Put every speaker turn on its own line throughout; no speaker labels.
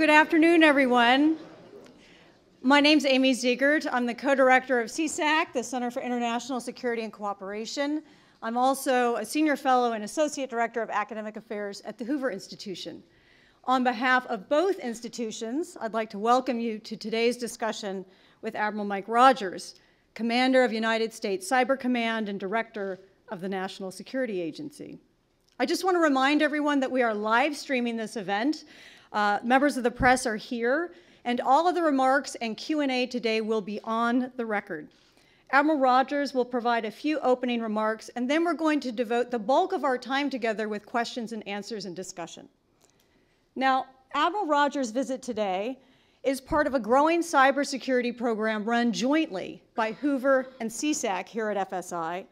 Good afternoon, everyone. My name is Amy Zegart. I'm the co-director of CISAC, the Center for International Security and Cooperation. I'm also a senior fellow and associate director of academic affairs at the Hoover Institution. On behalf of both institutions, I'd like to welcome you to today's discussion with Admiral Mike Rogers, Commander of United States Cyber Command and Director of the National Security Agency. I just want to remind everyone that we are live streaming this event. Uh, members of the press are here, and all of the remarks and Q&A today will be on the record. Admiral Rogers will provide a few opening remarks, and then we're going to devote the bulk of our time together with questions and answers and discussion. Now, Admiral Rogers' visit today is part of a growing cybersecurity program run jointly by Hoover and CISAC here at FSI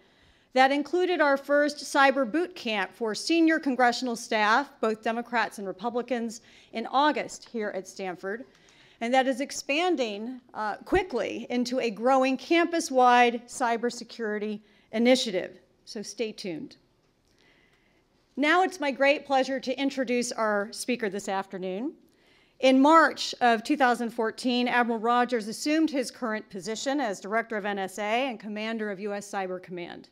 that included our first cyber boot camp for senior congressional staff, both Democrats and Republicans, in August here at Stanford, and that is expanding uh, quickly into a growing campus-wide cybersecurity initiative. So stay tuned. Now it's my great pleasure to introduce our speaker this afternoon. In March of 2014, Admiral Rogers assumed his current position as Director of NSA and Commander of U.S. Cyber Command.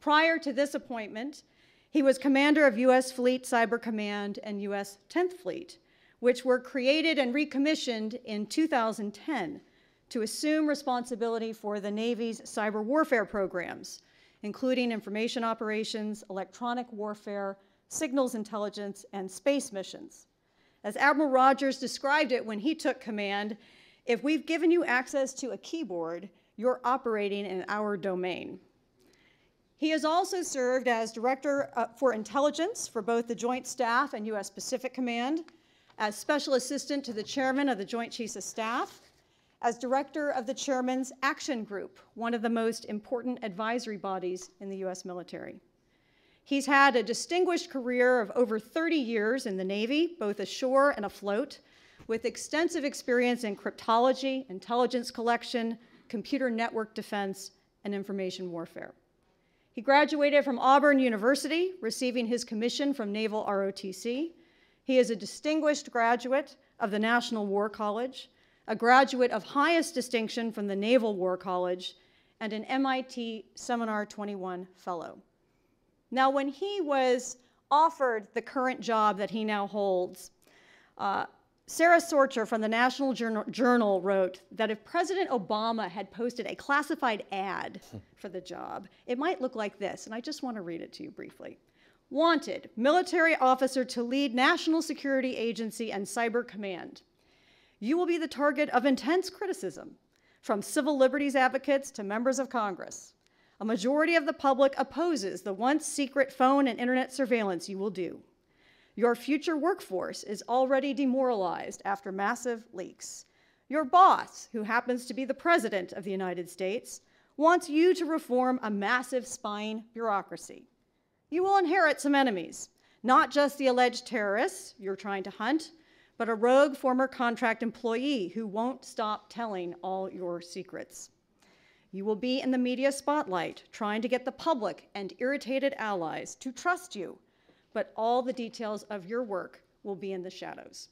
Prior to this appointment, he was Commander of U.S. Fleet Cyber Command and U.S. 10th Fleet, which were created and recommissioned in 2010 to assume responsibility for the Navy's cyber warfare programs, including information operations, electronic warfare, signals intelligence, and space missions. As Admiral Rogers described it when he took command, if we've given you access to a keyboard, you're operating in our domain. He has also served as Director uh, for Intelligence for both the Joint Staff and U.S. Pacific Command, as Special Assistant to the Chairman of the Joint Chiefs of Staff, as Director of the Chairman's Action Group, one of the most important advisory bodies in the U.S. military. He's had a distinguished career of over 30 years in the Navy, both ashore and afloat, with extensive experience in cryptology, intelligence collection, computer network defense, and information warfare. He graduated from Auburn University, receiving his commission from Naval ROTC. He is a distinguished graduate of the National War College, a graduate of highest distinction from the Naval War College, and an MIT Seminar 21 Fellow. Now, when he was offered the current job that he now holds, uh, Sara Sorcher from the National Journal, Journal, wrote that if President Obama had posted a classified ad for the job, it might look like this, and I just want to read it to you briefly. Wanted, military officer to lead National Security Agency and Cyber Command. You will be the target of intense criticism from civil liberties advocates to members of Congress. A majority of the public opposes the once secret phone and internet surveillance you will do. Your future workforce is already demoralized after massive leaks. Your boss, who happens to be the President of the United States, wants you to reform a massive spying bureaucracy. You will inherit some enemies, not just the alleged terrorists you're trying to hunt, but a rogue former contract employee who won't stop telling all your secrets. You will be in the media spotlight trying to get the public and irritated allies to trust you, but all the details of your work will be in the shadows.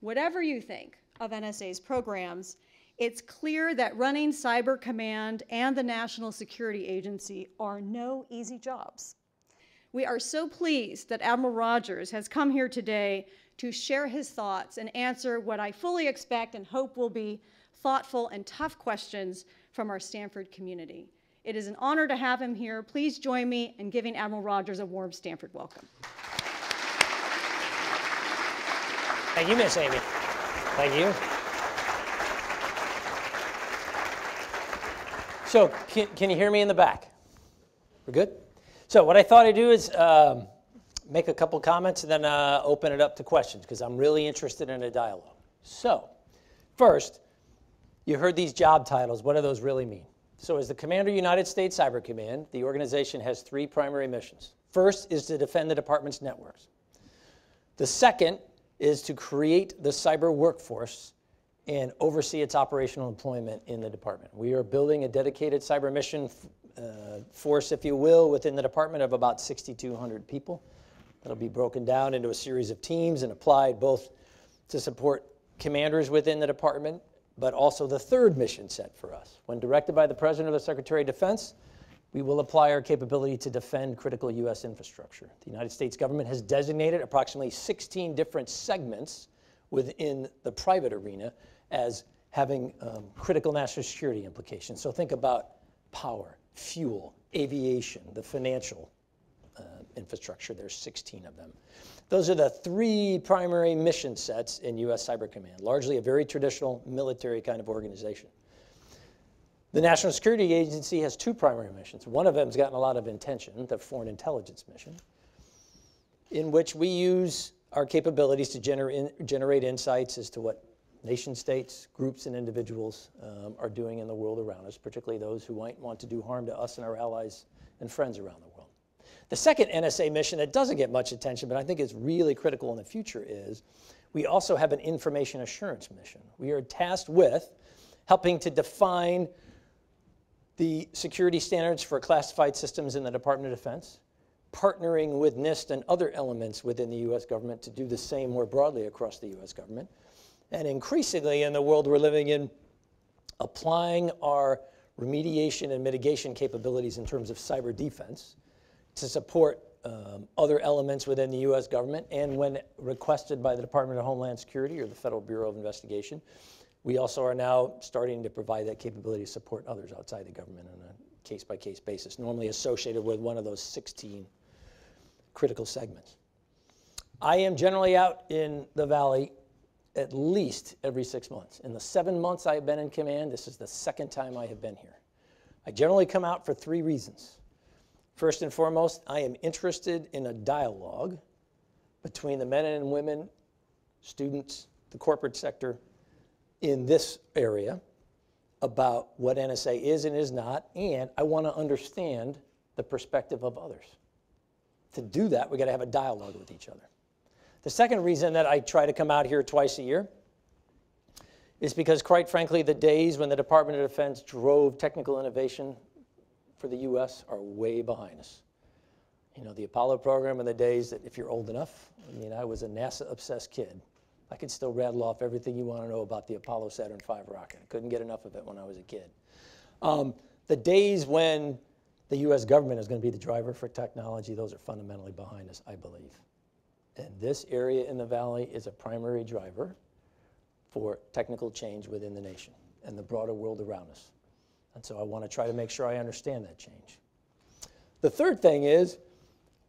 Whatever you think of NSA's programs, it's clear that running Cyber Command and the National Security Agency are no easy jobs. We are so pleased that Admiral Rogers has come here today to share his thoughts and answer what I fully expect and hope will be thoughtful and tough questions from our Stanford community. It is an honor to have him here. Please join me in giving Admiral Rogers a warm Stanford welcome.
Thank you, Miss Amy. Thank you. So, can, can, you hear me in the back? We're good? So, what I thought I'd do is um, make a couple comments and then uh, open it up to questions because I'm really interested in a dialogue. So, first, you heard these job titles. What do those really mean? So, as the Commander United States Cyber Command, the organization has three primary missions. First is to defend the department's networks. The second is to create the cyber workforce and oversee its operational employment in the department. We are building a dedicated cyber mission uh, force, if you will, within the department of about 6,200 people. That'll be broken down into a series of teams and applied both to support commanders within the department, but also the third mission set for us. When directed by the President or the Secretary of Defense, we will apply our capability to defend critical U.S. infrastructure. The United States government has designated approximately 16 different segments within the private arena as having um, critical national security implications. So think about power, fuel, aviation, the financial infrastructure. There's 16 of them. Those are the three primary mission sets in U.S. Cyber Command, largely a very traditional military kind of organization. The National Security Agency has two primary missions. One of them has gotten a lot of attention, the Foreign Intelligence Mission, in which we use our capabilities to gener- generate insights as to what nation states, groups, and individuals um, are doing in the world around us, particularly those who might want to do harm to us and our allies and friends around the world. The second NSA mission that doesn't get much attention, but I think is really critical in the future, is we also have an information assurance mission. We are tasked with helping to define the security standards for classified systems in the Department of Defense, partnering with NIST and other elements within the US government to do the same more broadly across the US government. And increasingly in the world we're living in, applying our remediation and mitigation capabilities in terms of cyber defense to support um, other elements within the US government and when requested by the Department of Homeland Security or the Federal Bureau of Investigation, we also are now starting to provide that capability to support others outside the government on a case by case basis, normally associated with one of those 16 critical segments. I am generally out in the Valley at least every six months. In the seven months I have been in command, this is the second time I have been here. I generally come out for three reasons. First and foremost, I am interested in a dialogue between the men and women, students, the corporate sector, in this area about what NSA is and is not, and I want to understand the perspective of others. To do that, we've got to have a dialogue with each other. The second reason that I try to come out here twice a year is because, quite frankly, the days when the Department of Defense drove technical innovation for the U.S. are way behind us. You know, the Apollo program and the days that, if you're old enough, I mean, I was a NASA obsessed kid. I could still rattle off everything you want to know about the Apollo Saturn V rocket. I couldn't get enough of it when I was a kid. Um, the days when the US government is going to be the driver for technology, those are fundamentally behind us, I believe. And this area in the valley is a primary driver for technical change within the nation and the broader world around us. And so I want to try to make sure I understand that change. The third thing is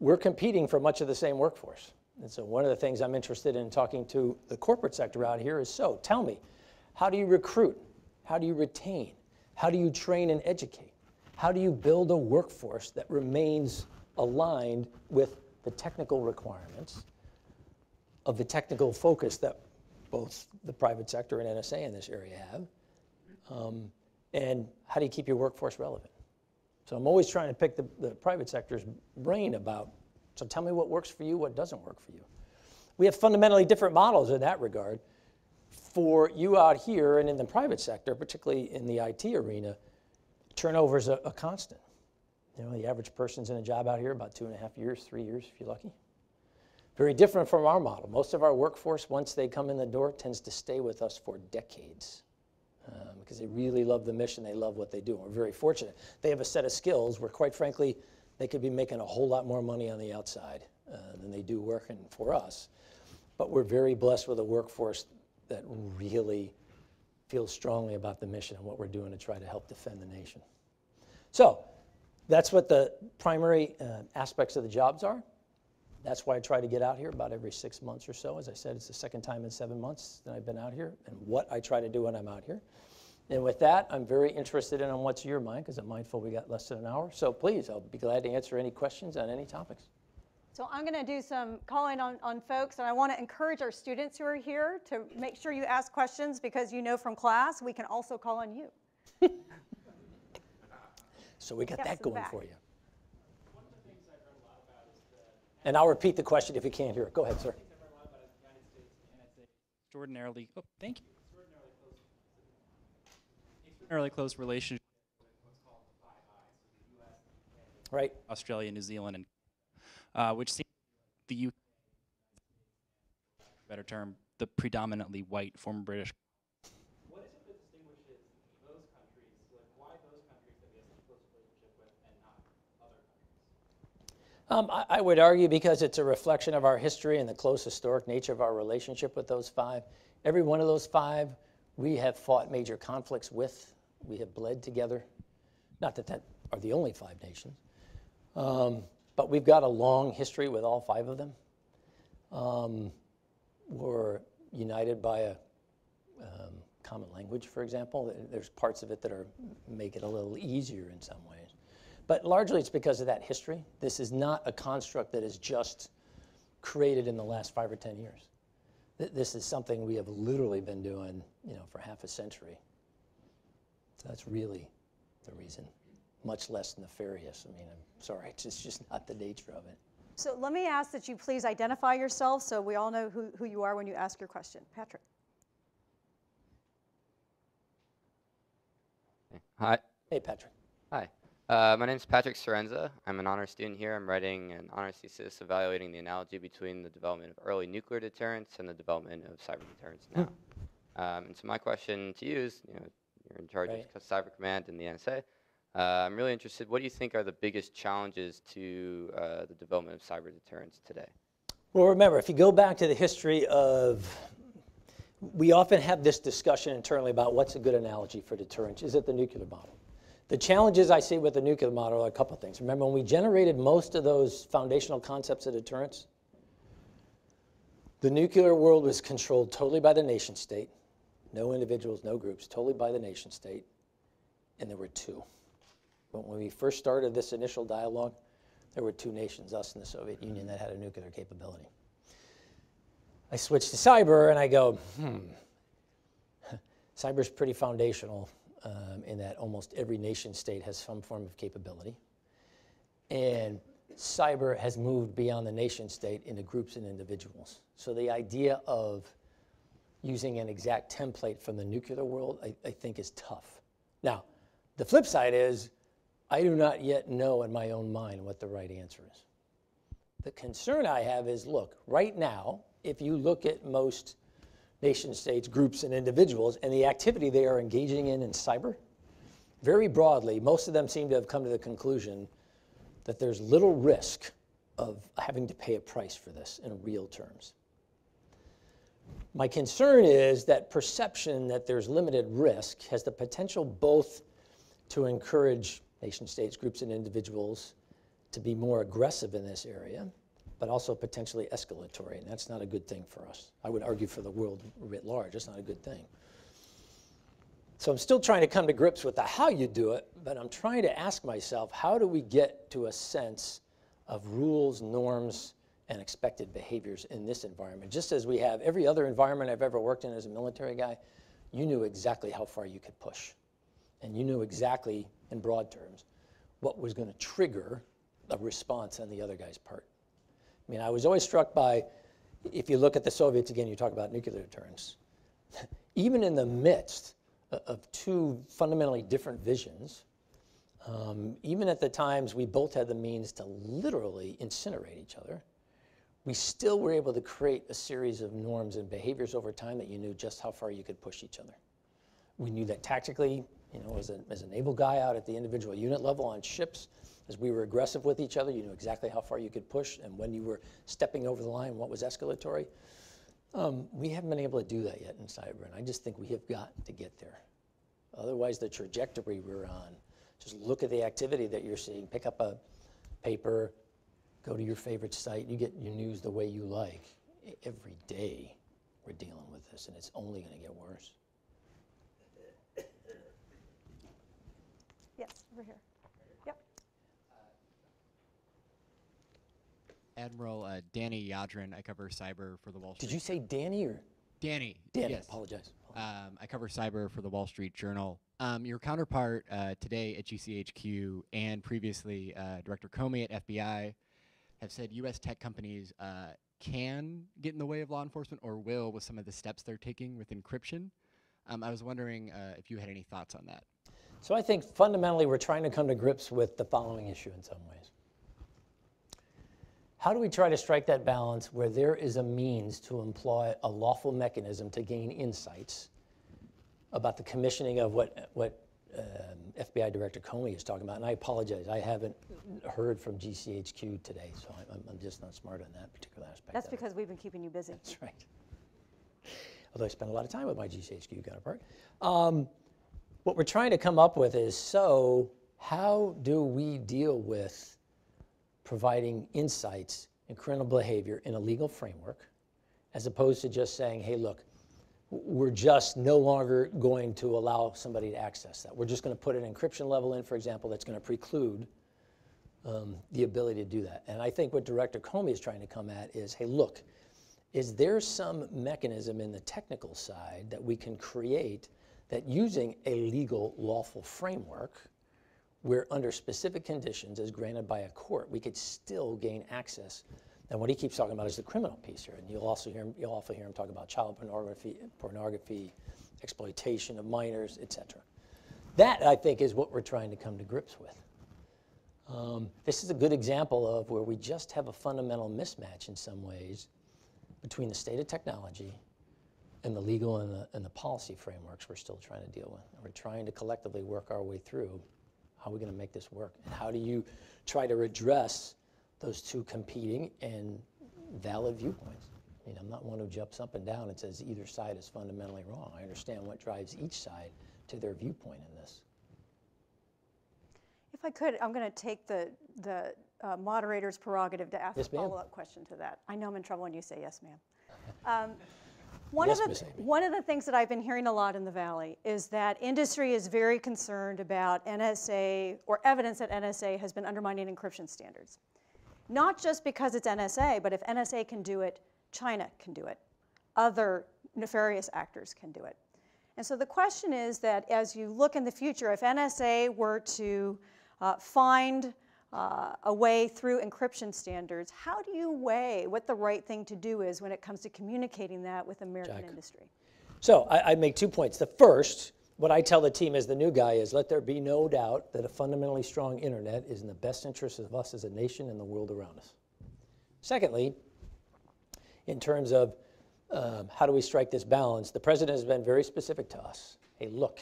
we're competing for much of the same workforce. And so one of the things I'm interested in talking to the corporate sector out here is so tell me, how do you recruit? How do you retain? How do you train and educate? How do you build a workforce that remains aligned with the technical requirements of the technical focus that both the private sector and NSA in this area have? Um, and how do you keep your workforce relevant? So I'm always trying to pick the, the private sector's brain about so tell me what works for you, what doesn't work for you. We have fundamentally different models in that regard. For you out here and in the private sector, particularly in the IT arena, turnover is a, a constant. You know, the average person's in a job out here about two and a half years, three years if you're lucky. Very different from our model. Most of our workforce, once they come in the door, tends to stay with us for decades um, because they really love the mission, they love what they do. We're very fortunate. They have a set of skills where, quite frankly, they could be making a whole lot more money on the outside uh, than they do working for us. But we're very blessed with a workforce that really feels strongly about the mission and what we're doing to try to help defend the nation. So that's what the primary uh, aspects of the jobs are. That's why I try to get out here about every six months or so. As I said, it's the second time in seven months that I've been out here and what I try to do when I'm out here. And with that, I'm very interested in on what's your mind because I'm mindful we got less than an hour. So please, I'll be glad to answer any questions on any topics.
So I'm going to do some calling on, on folks, and I want to encourage our students who are here to make sure you ask questions because you know from class we can also call on you.
so we got
Yes,
that going for you. And I'll repeat the question if you can't hear it. Go ahead, sir.
extraordinarily oh, thank you extraordinarily close relationship
Right.
Australia, New Zealand, and uh, which seems the UK, better term, the predominantly white former British. What is it that distinguishes those countries? Like why those countries that we have such a close relationship with and not other countries?
Um, I, I would argue because it's a reflection of our history and the close historic nature of our relationship with those five. Every one of those five, we have fought major conflicts with. We have bled together. Not that that are the only five nations, um, but we've got a long history with all five of them. Um, we're united by a um, common language, for example. There's parts of it that are make it a little easier in some ways. But largely it's because of that history. This is not a construct that is just created in the last five or 10 years. Th- This is something we have literally been doing, you know, for half a century. So that's really the reason. Much less nefarious. I mean, I'm sorry, it's just, just not the nature of it.
So let me ask that you please identify yourself so we all know who, who you are when you ask your question. Patrick.
Hi.
Hey, Patrick.
Hi. Uh, my name is Patrick Sorenza. I'm an honor student here. I'm writing an honors thesis evaluating the analogy between the development of early nuclear deterrence and the development of cyber deterrence now. um, and so my question to you is, you know, you're in charge
Right.
of Cyber Command in the NSA. Uh, I'm really interested. What do you think are the biggest challenges to uh, the development of cyber deterrence today?
Well, remember, if you go back to the history of, we often have this discussion internally about what's a good analogy for deterrence. Is it the nuclear model? The challenges I see with the nuclear model are a couple of things. Remember, when we generated most of those foundational concepts of deterrence, the nuclear world was controlled totally by the nation state, no individuals, no groups, totally by the nation state, and there were two. But when we first started this initial dialogue, there were two nations, us and the Soviet Union, that had a nuclear capability. I switched to cyber and I go, hmm, cyber's pretty foundational um, in that almost every nation state has some form of capability. And cyber has moved beyond the nation state into groups and individuals. So the idea of using an exact template from the nuclear world, I, I think, is tough. Now, the flip side is, I do not yet know in my own mind what the right answer is. The concern I have is look, right now, if you look at most nation states, groups, and individuals, and the activity they are engaging in in cyber, very broadly, most of them seem to have come to the conclusion that there's little risk of having to pay a price for this in real terms. My concern is that perception that there's limited risk has the potential both to encourage nation states, groups, and individuals to be more aggressive in this area, but also potentially escalatory, and that's not a good thing for us. I would argue for the world writ large, it's not a good thing. So I'm still trying to come to grips with the how you do it, but I'm trying to ask myself, how do we get to a sense of rules, norms, and expected behaviors in this environment? Just as we have every other environment I've ever worked in as a military guy, you knew exactly how far you could push. And you knew exactly, in broad terms, what was going to trigger a response on the other guy's part. I mean, I was always struck by, if you look at the Soviets again, you talk about nuclear deterrence. Even in the midst of two fundamentally different visions, um, even at the times we both had the means to literally incinerate each other, we still were able to create a series of norms and behaviors over time that you knew just how far you could push each other. We knew that tactically, you know, as a, as a naval guy out at the individual unit level on ships, as we were aggressive with each other, you knew exactly how far you could push and when you were stepping over the line, what was escalatory. Um, we haven't been able to do that yet in cyber, and I just think we have got to get there. Otherwise, the trajectory we're on, just look at the activity that you're seeing, pick up a paper, go to your favorite site, you get your news the way you like. Every day we're dealing with this, and it's only going to get worse.
Yes, over here. Yep.
Admiral uh, Danny Yadron. I cover cyber for the Wall Street.
Did you say Danny or
Danny?
Danny?
Yes.
Apologize.
Um, I cover cyber for the Wall Street Journal. Um, your counterpart uh, today at GCHQ and previously uh, Director Comey at FBI have said U.S. tech companies uh, can get in the way of law enforcement or will with some of the steps they're taking with encryption. Um, I was wondering uh, if you had any thoughts on that.
So I think fundamentally we're trying to come to grips with the following issue in some ways. How do we try to strike that balance where there is a means to employ a lawful mechanism to gain insights about the commissioning of what, what um, FBI Director Comey is talking about? And I apologize, I haven't heard from GCHQ today, so I'm, I'm just not smart on that particular aspect.
That's
of it.
because we've been keeping you busy.
That's right. Although I spend a lot of time with my GCHQ counterpart. Um, what we're trying to come up with is so, how do we deal with providing insights in criminal behavior in a legal framework, as opposed to just saying, hey, look, we're just no longer going to allow somebody to access that. We're just going to put an encryption level in, for example, that's going to preclude um, the ability to do that. And I think what Director Comey is trying to come at is, hey, look, is there some mechanism in the technical side that we can create that using a legal lawful framework where under specific conditions as granted by a court we could still gain access. And what he keeps talking about is the criminal piece here. And you'll also hear him, you'll also hear him talk about child pornography pornography exploitation of minors etc that i think is what we're trying to come to grips with. Um, this is a good example of where we just have a fundamental mismatch in some ways between the state of technology and the legal and the, and the policy frameworks we're still trying to deal with. And we're trying to collectively work our way through how are we going to make this work? And how do you try to address those two competing and valid viewpoints? I mean, I'm not one who jumps up and down and says either side is fundamentally wrong. I understand what drives each side to their viewpoint in this.
If I could, I'm going to take the, the uh, moderator's prerogative to ask
Yes,
a follow-up question to that. I know I'm in trouble when you say yes, ma'am. Um, One
Yes,
of the, one of the things that I've been hearing a lot in the Valley is that industry is very concerned about NSA, or evidence that NSA has been undermining encryption standards. Not just because it's NSA, but if NSA can do it, China can do it. Other nefarious actors can do it. And so the question is that as you look in the future, if NSA were to uh, find uh, a way through encryption standards, how do you weigh what the right thing to do is when it comes to communicating that with American
Jack.
industry?
So I, I make two points. The first, what I tell the team as the new guy is let there be no doubt that a fundamentally strong internet is in the best interest of us as a nation and the world around us. Secondly, in terms of um, how do we strike this balance, the president has been very specific to us. Hey, look,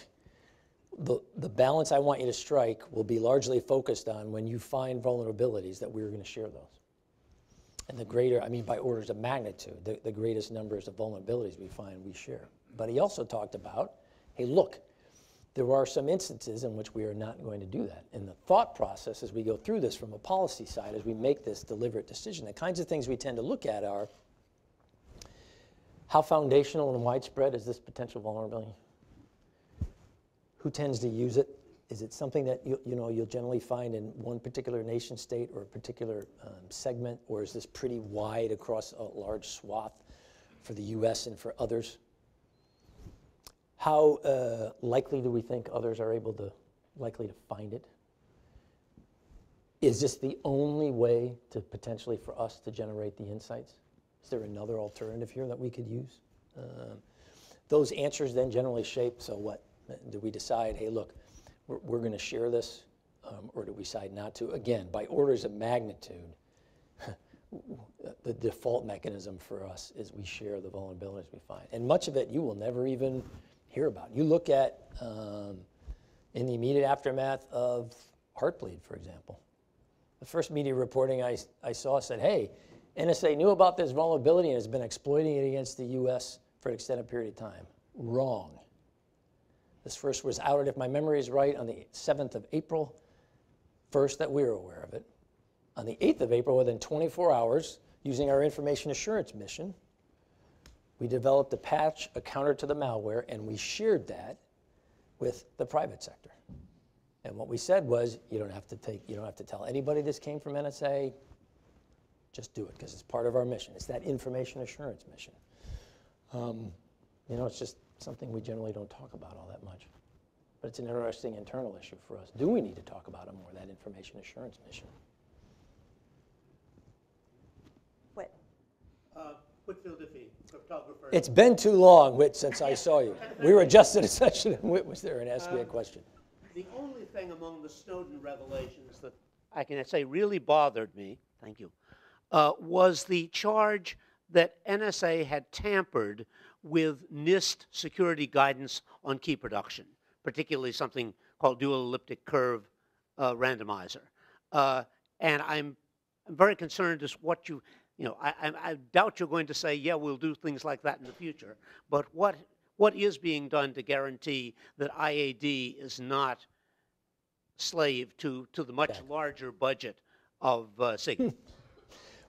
the, the balance I want you to strike will be largely focused on when you find vulnerabilities that we're going to share those. And the greater, I mean, by orders of magnitude, the, the greatest numbers of vulnerabilities we find, we share. But he also talked about, hey, look, there are some instances in which we are not going to do that. And the thought process as we go through this from a policy side, as we make this deliberate decision, the kinds of things we tend to look at are how foundational and widespread is this potential vulnerability? Who tends to use it? Is it something that you, you know you'll generally find in one particular nation state or a particular um, segment, or is this pretty wide across a large swath for the U.S. and for others? How uh, likely do we think others are able to likely to find it? Is this the only way to potentially for us to generate the insights? Is there another alternative here that we could use? Um, those answers then generally shape so what? Do we decide, hey, look, we're, we're going to share this, um, or do we decide not to? Again, by orders of magnitude, the default mechanism for us is we share the vulnerabilities we find. And much of it you will never even hear about. You look at um, in the immediate aftermath of Heartbleed, for example. The first media reporting I, I saw said, hey, NSA knew about this vulnerability and has been exploiting it against the US for an extended period of time. Wrong. This first was outed, if my memory is right, on the 7th of April, first that we were aware of it. On the 8th of April, within 24 hours, using our information assurance mission, we developed a patch, a counter to the malware, and we shared that with the private sector. And what we said was, you don't have to take, you don't have to tell anybody this came from NSA. Just do it because it's part of our mission. It's that information assurance mission. Um, you know, it's just something we generally don't talk about all that much. But it's an interesting internal issue for us. Do we need to talk about it more, that information assurance mission?
What?
Uh, Whitfield Diffie, cryptographer.
It's been too long, Whit, since I saw you. We were just in a session and Whit was there and asked me a question.
The only thing among the Snowden revelations that I can say really bothered me, thank you, uh, was the charge that NSA had tampered with NIST security guidance on key production, particularly something called dual elliptic curve uh, randomizer. Uh, and I'm, I'm very concerned as what you, you know, I, I, I doubt you're going to say, yeah, we'll do things like that in the future. But what, what is being done to guarantee that IAD is not slave to, to the much larger budget of uh, SIGINT?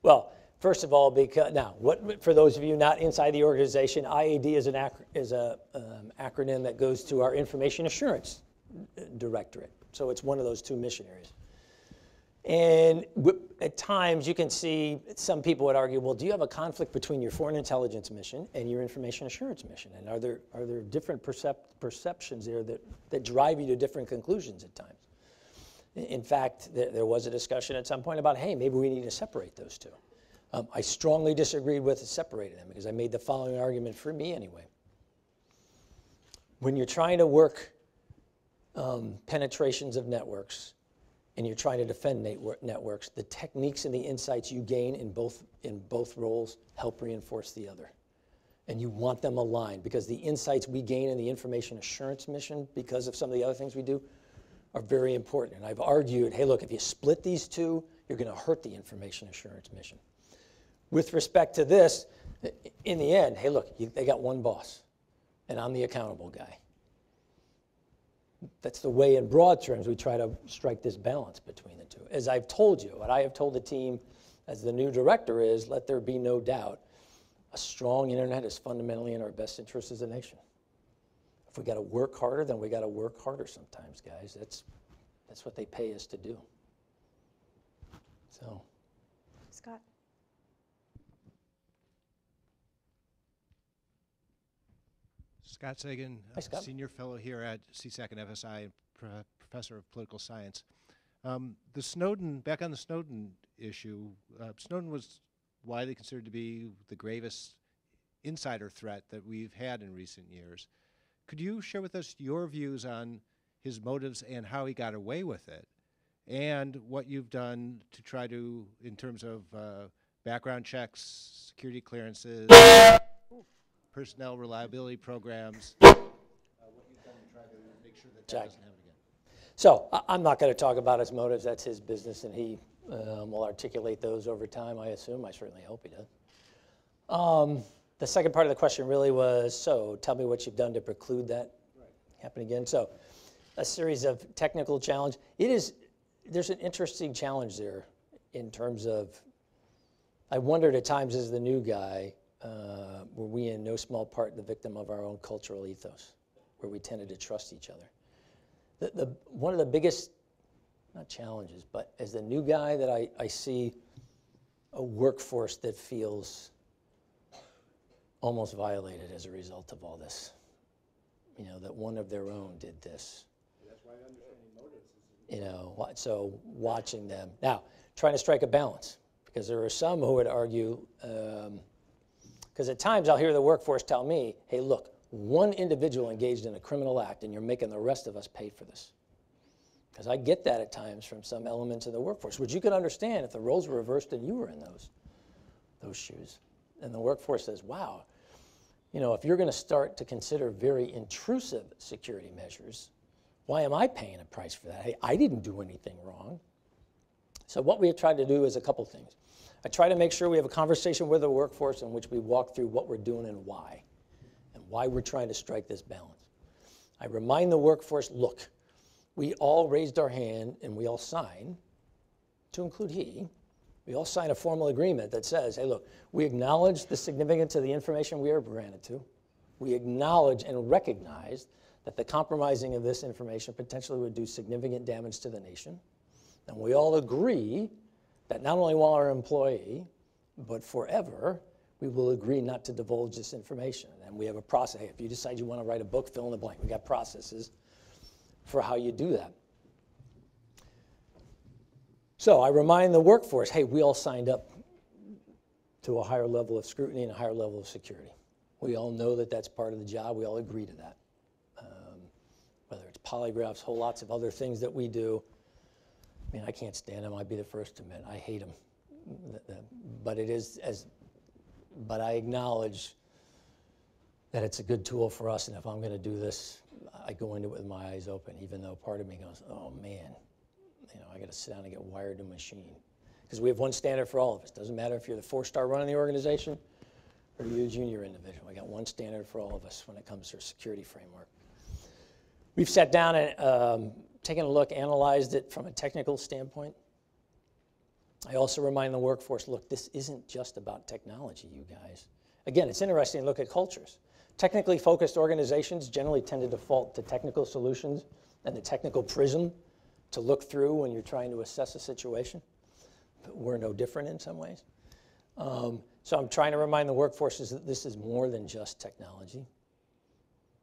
Well, first of all, because now, what for those of you not inside the organization, IAD is an is a um, acronym that goes to our Information Assurance Directorate. So it's one of those two mission areas. And w- at times, you can see some people would argue, well, do you have a conflict between your foreign intelligence mission and your information assurance mission? And are there are there different percep- perceptions there that that drive you to different conclusions at times? In fact, there, there was a discussion at some point about, hey, maybe we need to separate those two. Um, I strongly disagreed with separating them because I made the following argument for me anyway. When you're trying to work um, penetrations of networks and you're trying to defend network, networks, the techniques and the insights you gain in both, in both roles help reinforce the other. And you want them aligned because the insights we gain in the information assurance mission, because of some of the other things we do, are very important. And I've argued, hey, look, if you split these two, you're going to hurt the information assurance mission. With respect to this, in the end, hey, look, you, they got one boss, and I'm the accountable guy. That's the way, in broad terms, we try to strike this balance between the two. As I've told you, what I have told the team as the new director is let there be no doubt a strong internet is fundamentally in our best interest as a nation. If we got to work harder, then we got to work harder sometimes, guys. That's, that's what they pay us to do. So,
Scott?
Scott Sagan,
Hi, Scott.
senior fellow here at CISAC and FSI, and pro- professor of political science. Um, the Snowden, back on the Snowden issue, uh, Snowden was widely considered to be the gravest insider threat that we've had in recent years. Could you share with us your views on his motives and how he got away with it, and what you've done to try to, in terms of uh, background checks, security clearances, personnel reliability programs, uh, what you've done to try to make sure that that
Jack.
doesn't happen again?
so I- I'm not going to talk about his motives. That's his business, and he um, will articulate those over time, I assume. I certainly hope he does. Um, the second part of the question really was so tell me what you've done to preclude that happening again. So, a series of technical challenge. It is, there's an interesting challenge there in terms of, I wondered at times as the new guy, uh, were we in no small part the victim of our own cultural ethos, where we tended to trust each other? The, the, one of the biggest, not challenges, but as the new guy that I, I see a workforce that feels almost violated as a result of all this. You know, that one of their own did this. You know, so watching them. Now, trying to strike a balance, because there are some who would argue, um, because at times I'll hear the workforce tell me, hey, look, one individual engaged in a criminal act and you're making the rest of us pay for this. Because I get that at times from some elements of the workforce, which you could understand if the roles were reversed and you were in those, those shoes. And the workforce says, wow, you know, if you're going to start to consider very intrusive security measures, why am I paying a price for that? Hey, I didn't do anything wrong. So what we have tried to do is a couple things. I try to make sure we have a conversation with the workforce in which we walk through what we're doing and why, and why we're trying to strike this balance. I remind the workforce, look, we all raised our hand and we all sign, to include he, we all sign a formal agreement that says, hey, look, we acknowledge the significance of the information we are granted to. We acknowledge and recognize that the compromising of this information potentially would do significant damage to the nation. And we all agree that not only while our employee, but forever, we will agree not to divulge this information. And we have a process. Hey, if you decide you want to write a book, fill in the blank. We got processes for how you do that. So I remind the workforce, hey, we all signed up to a higher level of scrutiny and a higher level of security. We all know that that's part of the job. We all agree to that. Polygraphs, whole lots of other things that we do. I mean, I can't stand them. I'd be the first to admit I hate them. th- th- but it is as, but I acknowledge that it's a good tool for us, and if I'm going to do this, I go into it with my eyes open, even though part of me goes, oh man, you know, I got to sit down and get wired to a machine. Because we have one standard for all of us. Doesn't matter if you're the four-star running the organization or you're a junior individual. We got one standard for all of us when it comes to our security framework. We've sat down and um, taken a look, analyzed it from a technical standpoint. I also remind the workforce, look, this isn't just about technology, you guys. Again, it's interesting to look at cultures. Technically focused organizations generally tend to default to technical solutions and the technical prism to look through when you're trying to assess a situation. But we're no different in some ways. Um, so I'm trying to remind the workforces that this is more than just technology.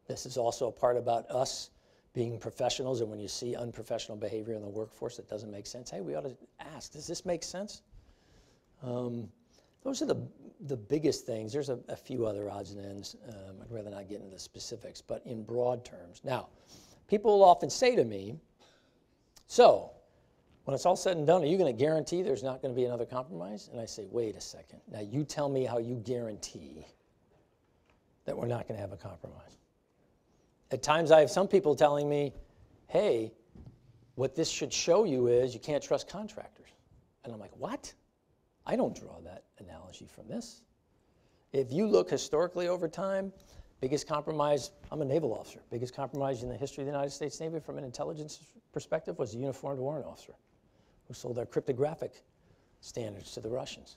This is also a part about us being professionals, and when you see unprofessional behavior in the workforce that doesn't make sense, hey, we ought to ask, does this make sense? Um, those are the, the biggest things. There's a, a few other odds and ends. Um, I'd rather not get into the specifics, but in broad terms. Now, people will often say to me, so, when it's all said and done, are you going to guarantee there's not going to be another compromise? And I say, wait a second. Now, you tell me how you guarantee that we're not going to have a compromise. At times, I have some people telling me, hey, what this should show you is you can't trust contractors. And I'm like, what? I don't draw that analogy from this. If you look historically over time, biggest compromise, I'm a naval officer, biggest compromise in the history of the United States Navy from an intelligence perspective was a uniformed warrant officer who sold our cryptographic standards to the Russians,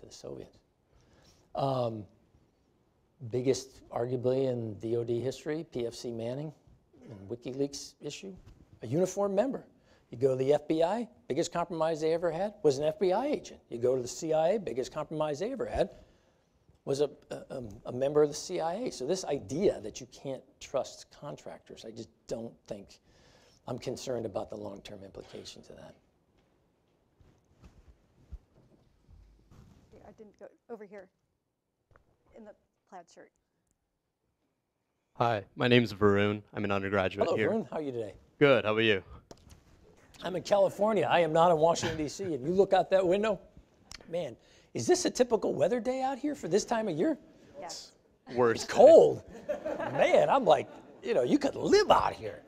to the Soviets. Um, biggest, arguably, in DoD history, PFC Manning and WikiLeaks issue, a uniformed member. You go to the FBI, biggest compromise they ever had was an FBI agent. You go to the CIA, biggest compromise they ever had was a, a, a, member of the CIA. So this idea that you can't trust contractors, I just don't think, I'm concerned about the long-term implications of that.
I didn't go over here in the plaid shirt.
Hi, my name's Varun. I'm an undergraduate
Hello,
here.
Varun. How are you today?
Good. How about you?
I'm in California. I am not in Washington, D.C. And you look out that window, man, is this a typical weather day out here for this time of year?
Yes.
Worst.
Cold. man, I'm like, you know, you could live out here.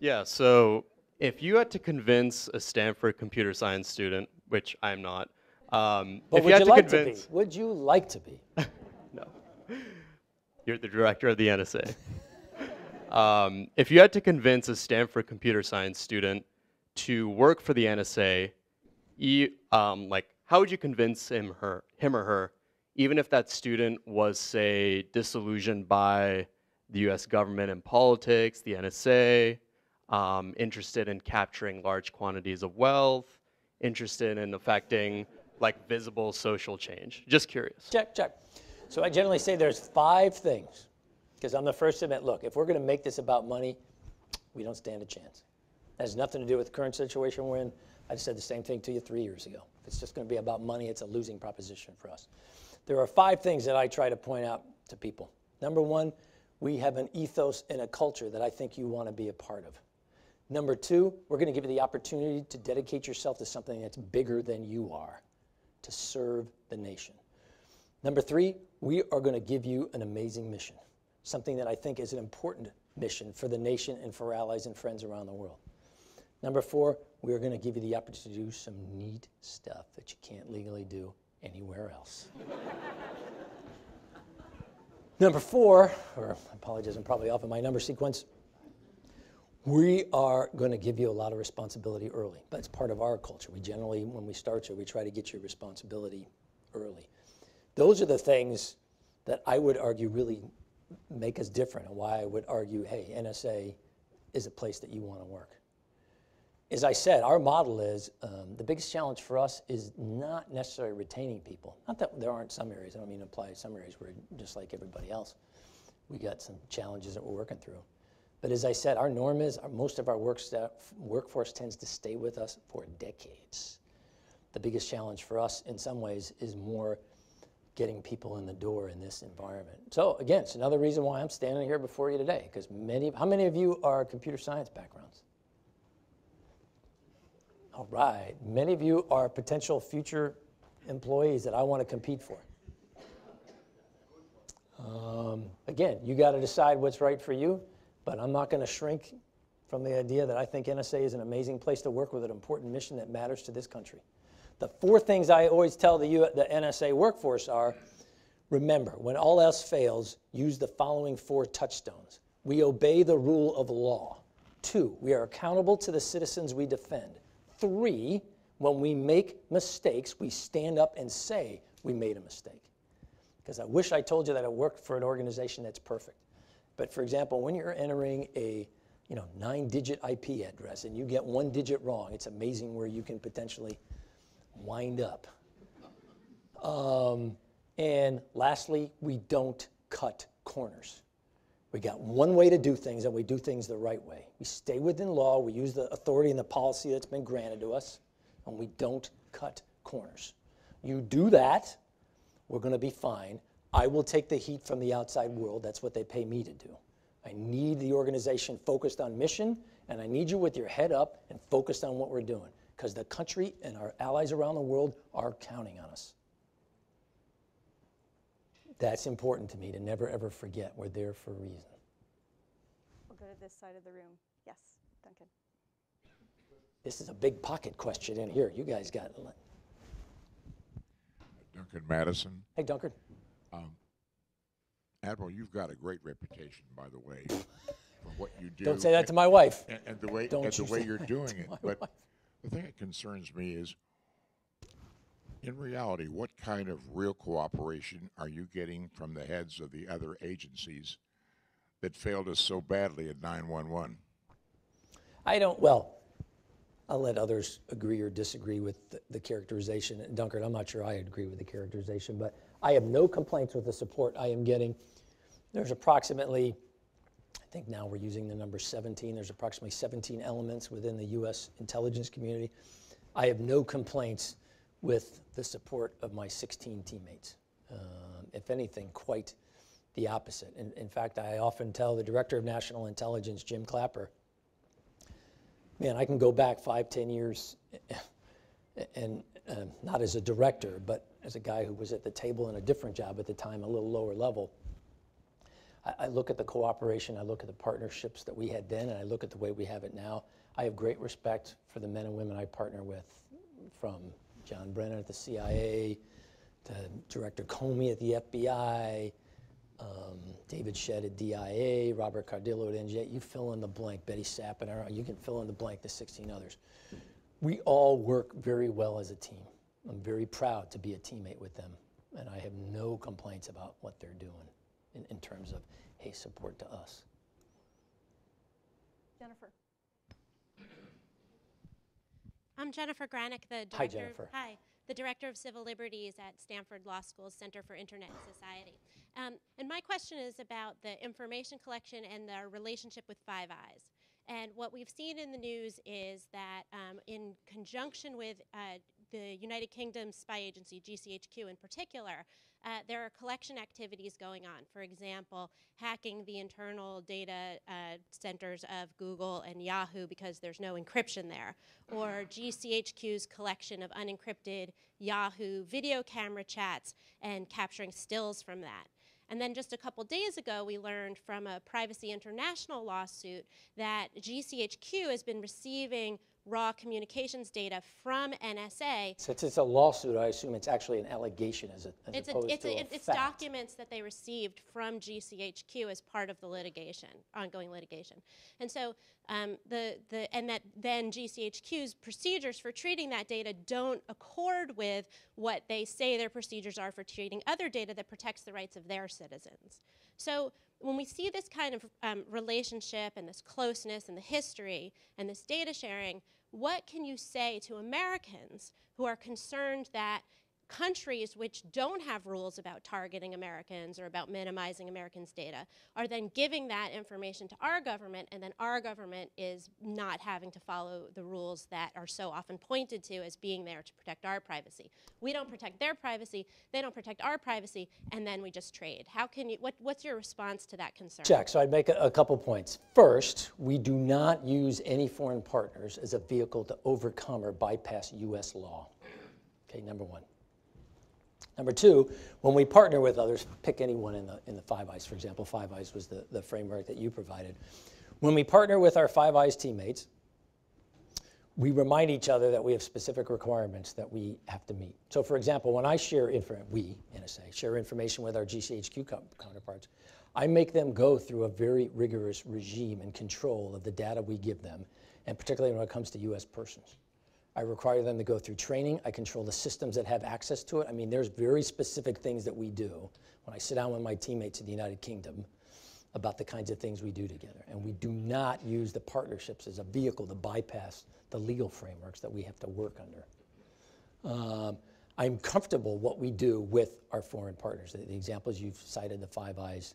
Yeah. So if you had to convince a Stanford computer science student, which I'm not, um,
But
if
would
you had
you
to
like
convince,
to be? Would you like to be?
you're the director of the NSA. um, if you had to convince a Stanford computer science student to work for the NSA, you, um, like, how would you convince him, her, him or her, even if that student was, say, disillusioned by the U.S. government and politics, the NSA, um, interested in capturing large quantities of wealth, interested in affecting like visible social change? Just curious.
Check, check. So I generally say there's five things, because I'm the first to admit, look, if we're going to make this about money, we don't stand a chance. That has nothing to do with the current situation we're in. I said the same thing to you three years ago. If it's just going to be about money, it's a losing proposition for us. There are five things that I try to point out to people. Number one, we have an ethos and a culture that I think you want to be a part of. Number two, we're going to give you the opportunity to dedicate yourself to something that's bigger than you are, to serve the nation. Number three, we are going to give you an amazing mission, something that I think is an important mission for the nation and for allies and friends around the world. Number four, we are going to give you the opportunity to do some neat stuff that you can't legally do anywhere else. number four, or I apologize, I'm probably off in my number sequence. We are going to give you a lot of responsibility early. That's part of our culture. We generally, when we start you, we try to get your responsibility early. Those are the things that I would argue really make us different and why I would argue, hey, NSA is a place that you want to work. As I said, our model is um, the biggest challenge for us is not necessarily retaining people. Not that there aren't some areas, I don't mean to apply some areas where just like everybody else, we got some challenges that we're working through. But as I said, our norm is our, most of our work staff, workforce tends to stay with us for decades. The biggest challenge for us in some ways is more getting people in the door in this environment. So again, it's another reason why I'm standing here before you today, because many, how many of you are computer science backgrounds? All right. Many of you are potential future employees that I want to compete for. Um, again, you got to decide what's right for you, but I'm not going to shrink from the idea that I think NSA is an amazing place to work with an important mission that matters to this country. The four things I always tell the, U- the NSA workforce are remember, when all else fails, use the following four touchstones. We obey the rule of law. Two, we are accountable to the citizens we defend. Three, when we make mistakes, we stand up and say we made a mistake. Because I wish I told you that I work for an organization that's perfect. But for example, when you're entering a you know, nine-digit IP address and you get one digit wrong, it's amazing where you can potentially wind up. Um, and lastly, we don't cut corners. We got one way to do things, and we do things the right way. We stay within law, we use the authority and the policy that's been granted to us, and we don't cut corners. You do that, we're going to be fine. I will take the heat from the outside world. That's what they pay me to do. I need the organization focused on mission, and I need you with your head up and focused on what we're doing because the country and our allies around the world are counting on us. That's important to me to never ever forget we're there for a reason.
We'll go to this side of the room. Yes, Duncan.
This is a big pocket question in here. You guys got.
Duncan Madison.
Hey, Duncan.
Um, Admiral, you've got a great reputation, by the way, for what you do.
Don't say that to my wife.
And, and the way,
Don't
and the
you
way
say
you're doing it. But
wife.
The thing that concerns me is, in reality, what kind of real cooperation are you getting from the heads of the other agencies that failed us so badly at 911?
I don't, well, I'll let others agree or disagree with the, the characterization. Duncan, I'm not sure I agree with the characterization, but I have no complaints with the support I am getting. There's approximately, I think now we're using the number 17, there's approximately 17 elements within the U.S. intelligence community. I have no complaints with the support of my 16 teammates. Um, if anything, quite the opposite. In, in fact, I often tell the Director of National Intelligence, Jim Clapper, man, I can go back five, ten years, and uh, not as a director, but as a guy who was at the table in a different job at the time, a little lower level. I, I look at the cooperation, I look at the partnerships that we had then, and I look at the way we have it now. I have great respect for the men and women I partner with, from John Brennan at the CIA to Director Comey at the FBI, um, David Shedd at DIA, Robert Cardillo at NGA. You fill in the blank, Betty Sapiner, you can fill in the blank, the 16 others. We all work very well as a team. I'm very proud to be a teammate with them, and I have no complaints about what they're doing in, in terms of, hey, support to us.
Jennifer.
I'm Jennifer Granick, the director.
Hi, Jennifer.
Hi, the director of civil liberties at Stanford Law School's Center for Internet Society. Um, and my question is about the information collection and their relationship with Five Eyes. And what we've seen in the news is that, um, in conjunction with uh, the United Kingdom spy agency, GCHQ in particular, uh, there are collection activities going on. For example, hacking the internal data uh, centers of Google and Yahoo because there's no encryption there, or GCHQ's collection of unencrypted Yahoo video camera chats and capturing stills from that. And then just a couple days ago, we learned from a Privacy International lawsuit that GCHQ has been receiving raw communications data from NSA.
Since it's a lawsuit, I assume it's actually an allegation as, a, as
It's, a, it's,
to
a,
a
it's
fact.
documents that they received from GCHQ as part of the litigation, ongoing litigation. And so um, the, the, and that then GCHQ's procedures for treating that data don't accord with what they say their procedures are for treating other data that protects the rights of their citizens. So when we see this kind of um, relationship and this closeness and the history and this data sharing, what can you say to Americans who are concerned that countries which don't have rules about targeting Americans or about minimizing Americans' data are then giving that information to our government, and then our government is not having to follow the rules that are so often pointed to as being there to protect our privacy. We don't protect their privacy, they don't protect our privacy, and then we just trade. How can you, what, what's your response to that concern?
Check. So I'd make a, a couple points. First, we do not use any foreign partners as a vehicle to overcome or bypass U.S. law. Okay, number one. Number two, when we partner with others, pick anyone in the, in the Five Eyes, for example, Five Eyes was the, the framework that you provided. When we partner with our Five Eyes teammates, we remind each other that we have specific requirements that we have to meet. So for example, when I share info, we, NSA, share information with our GCHQ counterparts, I make them go through a very rigorous regime and control of the data we give them, and particularly when it comes to US persons. I require them to go through training. I control the systems that have access to it. I mean, there's very specific things that we do when I sit down with my teammates in the United Kingdom about the kinds of things we do together. And we do not use the partnerships as a vehicle to bypass the legal frameworks that we have to work under. Um, I'm comfortable what we do with our foreign partners. The, the, examples you've cited, the Five Eyes,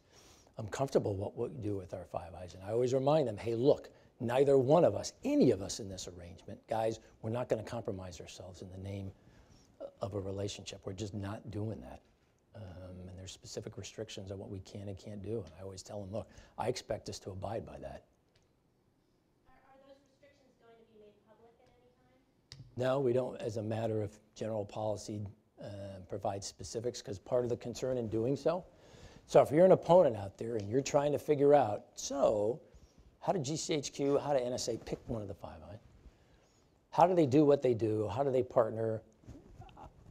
I'm comfortable what, what we do with our Five Eyes. And I always remind them, hey, look, Neither one of us, any of us in this arrangement, guys, we're not going to compromise ourselves in the name of a relationship. We're just not doing that. Um, and there's specific restrictions on what we can and can't do. And I always tell them, look, I expect us to abide by that. No, we don't, as a matter of general policy, uh, provide specifics because part of the concern in doing so. So if you're an opponent out there and you're trying to figure out, so how did GCHQ, how did NSA pick one of the five eyes? How do they do what they do? How do they partner?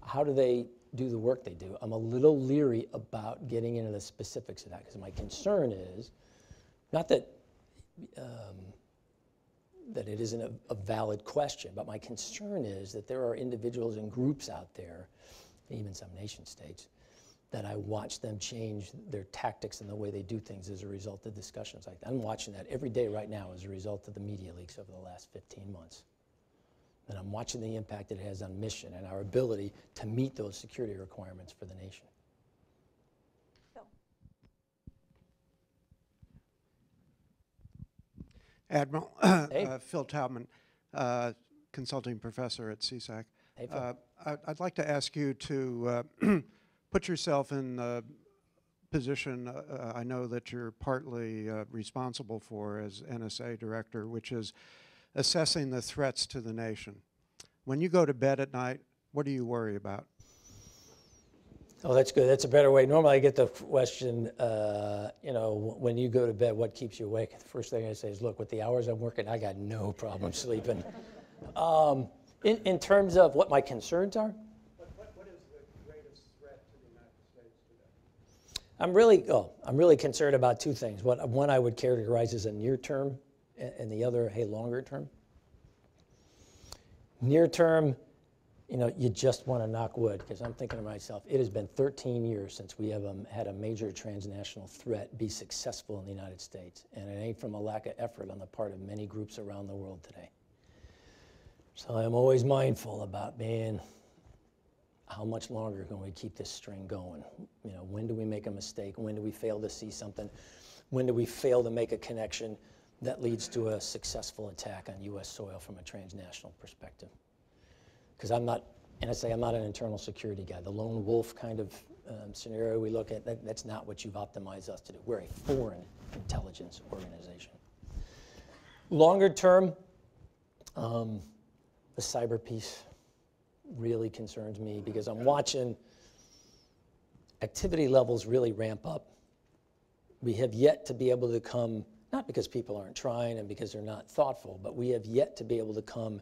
How do they do the work they do? I'm a little leery about getting into the specifics of that because my concern is not that um, that it isn't a, a, valid question, but my concern is that there are individuals and groups out there, even some nation states, that I watch them change their tactics and the way they do things as a result of discussions like that. I'm watching that every day right now as a result of the media leaks over the last 15 months. And I'm watching the impact it has on mission and our ability to meet those security requirements for the nation. Phil.
Admiral hey. uh, Phil Taubman, uh, consulting professor at CISAC.
Hey, uh,
I'd like to ask you to uh, put yourself in the position uh, uh, I know that you're partly uh, responsible for as NSA director, which is assessing the threats to the nation. When you go to bed at night, what do you worry about?
Oh, that's good. That's a better way. Normally, I get the question, uh, you know, when you go to bed, what keeps you awake? The first thing I say is, look, with the hours I'm working, I got no problem sleeping. Um, in, in terms of what my concerns are, I'm really, oh, I'm really concerned about two things. What, one I would characterize as a near term, and the other, hey, longer term. Near term, you know, you just want to knock wood because I'm thinking to myself, it has been 13 years since we have um, had a major transnational threat be successful in the United States, and it ain't from a lack of effort on the part of many groups around the world today. So I'm always mindful about being how much longer can we keep this string going? You know, when do we make a mistake? When do we fail to see something? When do we fail to make a connection that leads to a successful attack on U.S. soil from a transnational perspective? Because I'm not, and I say I'm not an internal security guy. The lone wolf kind of um, scenario we look at, that, that's not what you've optimized us to do. We're a foreign intelligence organization. Longer term, um, the cyber piece really concerns me because I'm watching activity levels really ramp up. We have yet to be able to come, not because people aren't trying and because they're not thoughtful, but we have yet to be able to come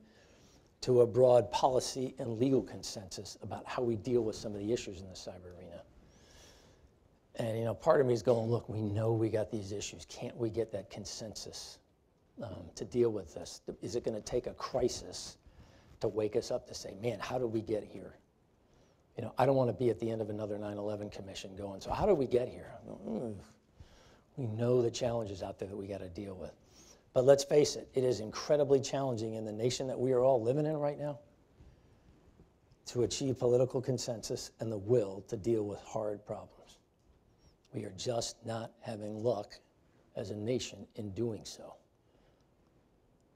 to a broad policy and legal consensus about how we deal with some of the issues in the cyber arena. And you know, part of me is going, look, we know we got these issues. Can't we get that consensus um, to deal with this? Is it going to take a crisis to wake us up to say, man, how did we get here? You know, I don't want to be at the end of another 9/11 commission going, so how did we get here? Mm, we know the challenges out there that we got to deal with. But let's face it, it is incredibly challenging in the nation that we are all living in right now to achieve political consensus and the will to deal with hard problems. We are just not having luck as a nation in doing so.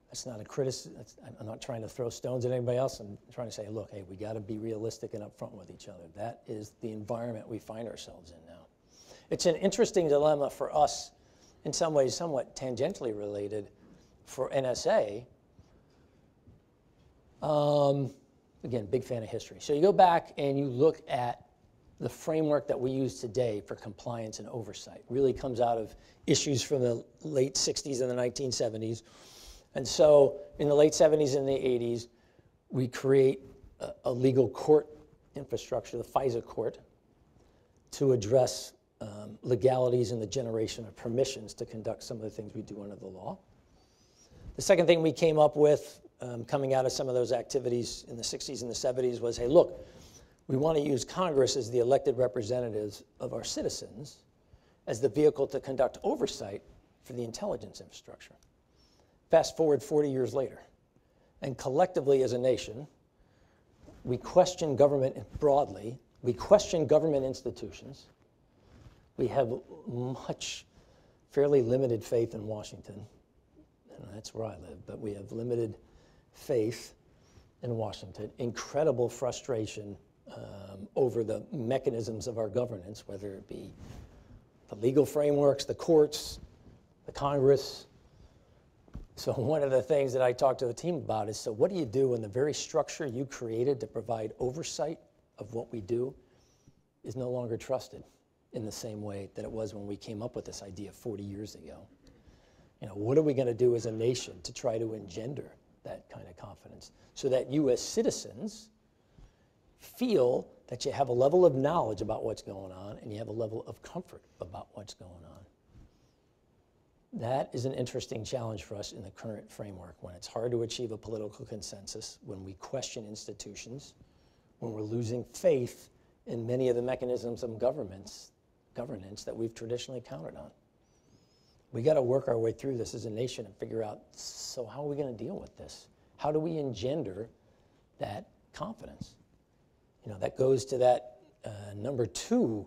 That's not a criticism. I'm not trying to throw stones at anybody else. I'm trying to say, look, hey, we got to be realistic and upfront with each other. That is the environment we find ourselves in now. It's an interesting dilemma for us, in some ways, somewhat tangentially related for NSA. Um, again, big fan of history. So you go back and you look at the framework that we use today for compliance and oversight. Really comes out of issues from the late 60s and the 1970s. And so in the late 70s and the 80s, we create a, a legal court infrastructure, the FISA court, to address um, legalities and the generation of permissions to conduct some of the things we do under the law. The second thing we came up with um, coming out of some of those activities in the 60s and the 70s was hey, look, we want to use Congress as the elected representatives of our citizens as the vehicle to conduct oversight for the intelligence infrastructure. Fast forward 40 years later, and collectively as a nation, we question government broadly, we question government institutions, we have much fairly limited faith in Washington, and that's where I live, but we have limited faith in Washington, incredible frustration um, over the mechanisms of our governance, whether it be the legal frameworks, the courts, the Congress. So, one of the things that I talk to the team about is so, what do you do when the very structure you created to provide oversight of what we do is no longer trusted in the same way that it was when we came up with this idea 40 years ago? You know, what are we going to do as a nation to try to engender that kind of confidence so that you, as citizens, feel that you have a level of knowledge about what's going on and you have a level of comfort about what's going on. That is an interesting challenge for us in the current framework when it's hard to achieve a political consensus, when we question institutions, when we're losing faith in many of the mechanisms of governments, governance that we've traditionally counted on. We got to work our way through this as a nation and figure out so, how are we going to deal with this? How do we engender that confidence? You know, that goes to that uh, number two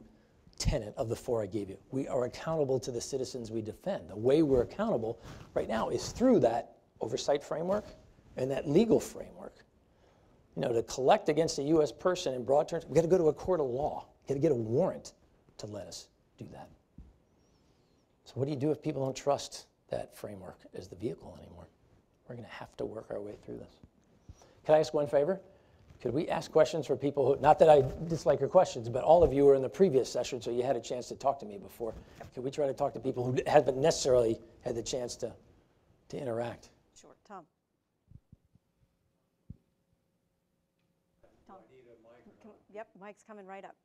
tenet of the four I gave you. We are accountable to the citizens we defend. The way we're accountable right now is through that oversight framework and that legal framework. You know, to collect against a U.S. person in broad terms, we've got to go to a court of law. We've got to get a warrant to let us do that. So, what do you do if people don't trust that framework as the vehicle anymore? We're going to have to work our way through this. Can I ask one favor? Could we ask questions for people who, not that I dislike your questions, but all of you were in the previous session, so you had a chance to talk to me before. Could we try to talk to people who haven't necessarily had the chance to, to interact?
Sure, Tom. Tom. Yep, Mike's coming right up.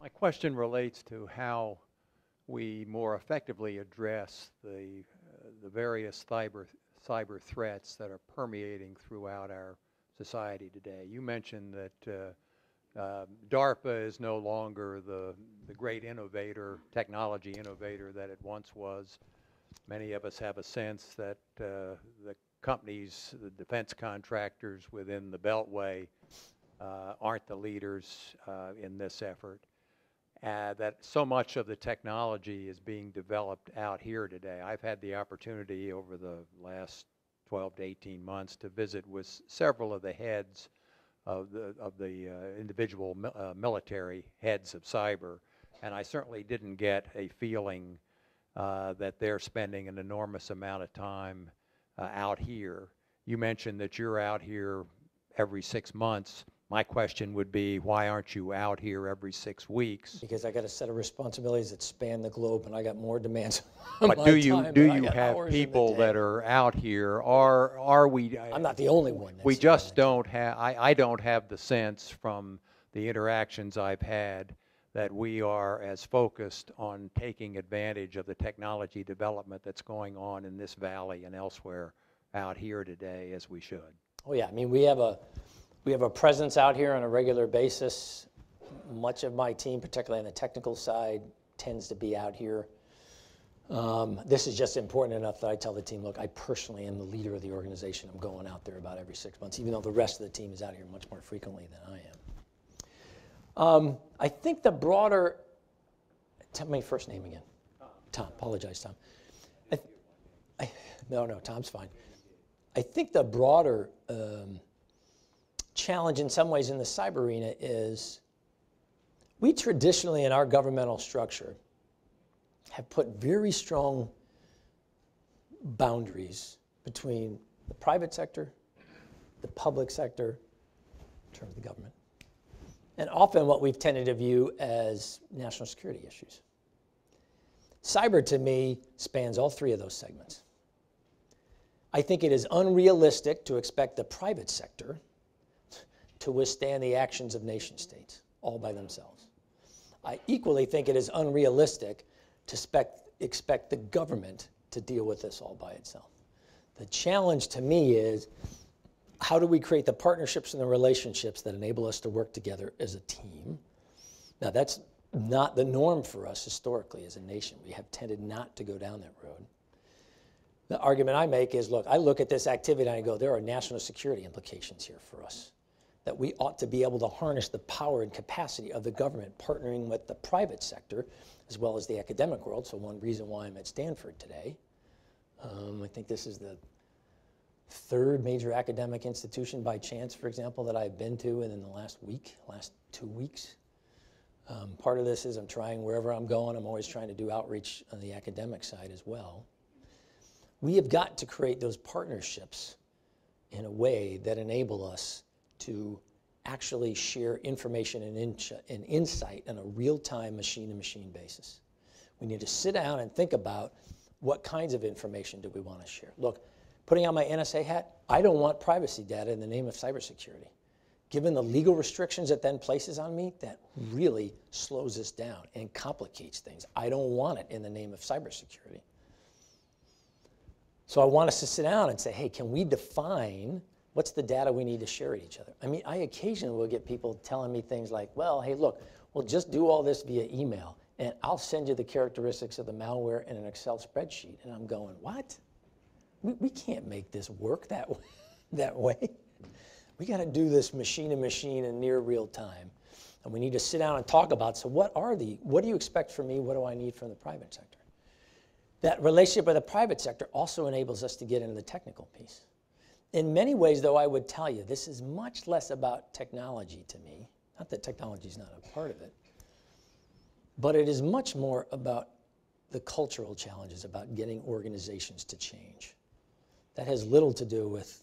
My question relates to how we more effectively address the, uh, the various cyber, cyber threats that are permeating throughout our society today. You mentioned that uh, uh, DARPA is no longer the, the great innovator, technology innovator that it once was. Many of us have a sense that uh, the companies, the defense contractors within the Beltway uh, aren't the leaders uh, in this effort. Uh, that so much of the technology is being developed out here today. I've had the opportunity over the last 12 to 18 months to visit with several of the heads of the, of the uh, individual mi uh, military heads of cyber, and I certainly didn't get a feeling uh, that they're spending an enormous amount of time uh, out here. You mentioned that you're out here every six months. My question would be, why aren't you out here every six weeks?
Because I got a set of responsibilities that span the globe, and I got more demands. on
But
my
do you,
time
do
than I
you
got
have
hours in the
people
day.
that are out here, or are we?
Uh, I'm not the only one.
We just don't have, I, I don't have the sense from the interactions I've had that we are as focused on taking advantage of the technology development that's going on in this valley and elsewhere out here today as we should.
Oh yeah, I mean we have a we have a presence out here on a regular basis. Much of my team, particularly on the technical side, tends to be out here. Um, this is just important enough that I tell the team, look, I personally am the leader of the organization. I'm going out there about every six months, even though the rest of the team is out here much more frequently than I am. Um, I think the broader, tell me first name again. Tom, apologize, Tom. I, I, no, no, Tom's fine. I think the broader um, challenge in some ways in the cyber arena is we traditionally in our governmental structure have put very strong boundaries between the private sector, the public sector, in terms of the government, and often what we've tended to view as national security issues. Cyber to me spans all three of those segments. I think it is unrealistic to expect the private sector to withstand the actions of nation states all by themselves. I equally think it is unrealistic to expect the government to deal with this all by itself. The challenge to me is how do we create the partnerships and the relationships that enable us to work together as a team? Now, that's not the norm for us historically as a nation. We have tended not to go down that road. The argument I make is look, I look at this activity and I go, there are national security implications here for us. That we ought to be able to harness the power and capacity of the government partnering with the private sector as well as the academic world. So, one reason why I'm at Stanford today. Um, I think this is the third major academic institution by chance, for example, that I've been to in the last week, last two weeks. Um, part of this is I'm trying wherever I'm going, I'm always trying to do outreach on the academic side as well. We have got to create those partnerships in a way that enable us to actually share information and, in- and insight on a real time machine to machine basis. We need to sit down and think about what kinds of information do we want to share. Look, putting on my NSA hat, I don't want privacy data in the name of cybersecurity. Given the legal restrictions it then places on me, that really slows us down and complicates things. I don't want it in the name of cybersecurity. So I want us to sit down and say, hey, can we define what's the data we need to share with each other? I mean, I occasionally will get people telling me things like, well, hey, look, we'll just do all this via email and I'll send you the characteristics of the malware in an Excel spreadsheet. And I'm going, what? We, we can't make this work that, way. that way. We got to do this machine to machine in near real time. And we need to sit down and talk about so, what are the, what do you expect from me? What do I need from the private sector? That relationship with the private sector also enables us to get into the technical piece. In many ways, though, I would tell you this is much less about technology to me. Not that technology is not a part of it, but it is much more about the cultural challenges, about getting organizations to change. That has little to do with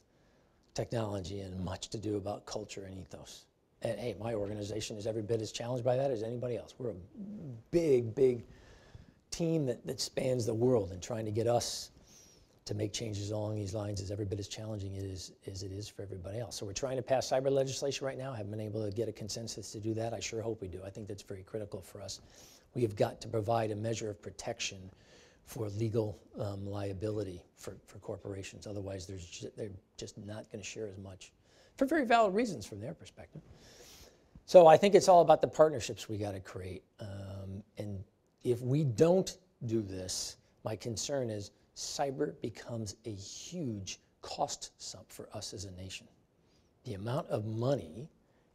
technology and much to do about culture and ethos. And hey, my organization is every bit as challenged by that as anybody else. We're a big, big team that, that spans the world and trying to get us to make changes along these lines is every bit as challenging as, as it is for everybody else. So we're trying to pass cyber legislation right now. Haven't been able to get a consensus to do that. I sure hope we do. I think that's very critical for us. We have got to provide a measure of protection for legal um, liability for, for corporations. Otherwise, there's they're just not going to share as much for very valid reasons from their perspective. So I think it's all about the partnerships we got to create. Um, and if we don't do this, my concern is cyber becomes a huge cost sump for us as a nation. The amount of money,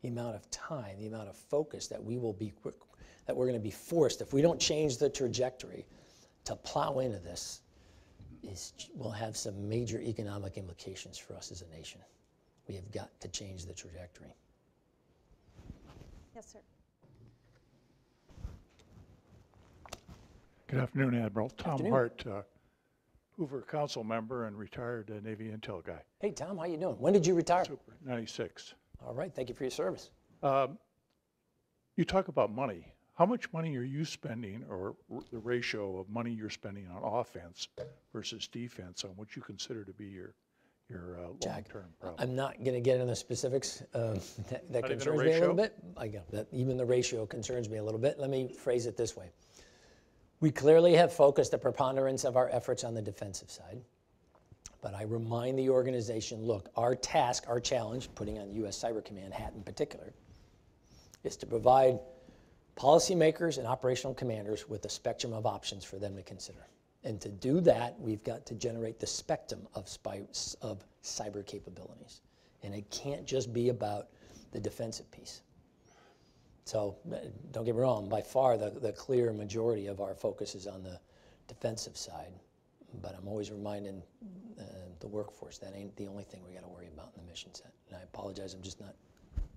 the amount of time, the amount of focus that we will be that we're going to be forced if we don't change the trajectory to plow into this is will have some major economic implications for us as a nation. We have got to change the trajectory.
Yes, sir.
Good afternoon, Admiral. Tom
Afternoon.
Hart, uh, Hoover Council member and retired uh, Navy intel guy.
Hey Tom, how you doing? When did you retire?
Super, 96.
All right, thank you for your service.
Um, You talk about money. How much money are you spending, or r- the ratio of money you're spending on offense versus defense on what you consider to be your, your uh,
Jack,
long-term problem?
I'm not going to get into the specifics. Um, that that
a
concerns me a little bit. I get that. Even the ratio concerns me a little bit. Let me phrase it this way. We clearly have focused the preponderance of our efforts on the defensive side. But I remind the organization look, our task, our challenge, putting on the U.S. Cyber Command hat in particular, is to provide policymakers and operational commanders with a spectrum of options for them to consider. And to do that, we've got to generate the spectrum of, spy, of cyber capabilities. And it can't just be about the defensive piece. So don't get me wrong, by far the, the clear majority of our focus is on the defensive side. But I'm always reminding uh, the workforce that ain't the only thing we got to worry about in the mission set. And I apologize, I'm just not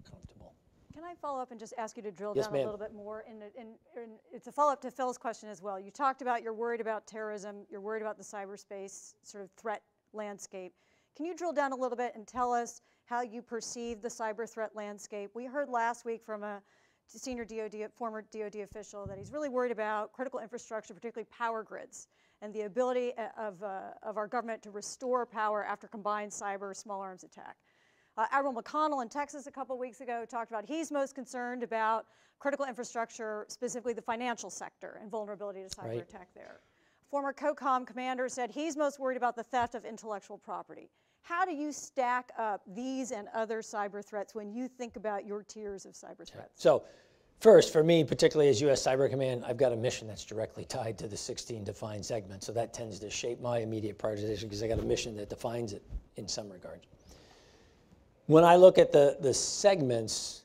comfortable.
Can I follow up and just ask you to drill
Yes,
down a little bit more? And it's a follow up to Phil's question as well. You talked about you're worried about terrorism, you're worried about the cyberspace sort of threat landscape. Can you drill down a little bit and tell us how you perceive the cyber threat landscape? We heard last week from a senior DoD, former DoD official that he's really worried about critical infrastructure, particularly power grids, and the ability uh, of, uh, of our government to restore power after combined cyber small arms attack. Uh, Admiral McConnell in Texas a couple weeks ago talked about he's most concerned about critical infrastructure, specifically the financial sector and vulnerability to cyber
Right.
attack there. Former COCOM commander said he's most worried about the theft of intellectual property. How do you stack up these and other cyber threats when you think about your tiers of cyber threats?
So, first, for me, particularly as U.S. Cyber Command, I've got a mission that's directly tied to the 16 defined segments. So that tends to shape my immediate prioritization because I got a mission that defines it in some regards. When I look at the, the segments,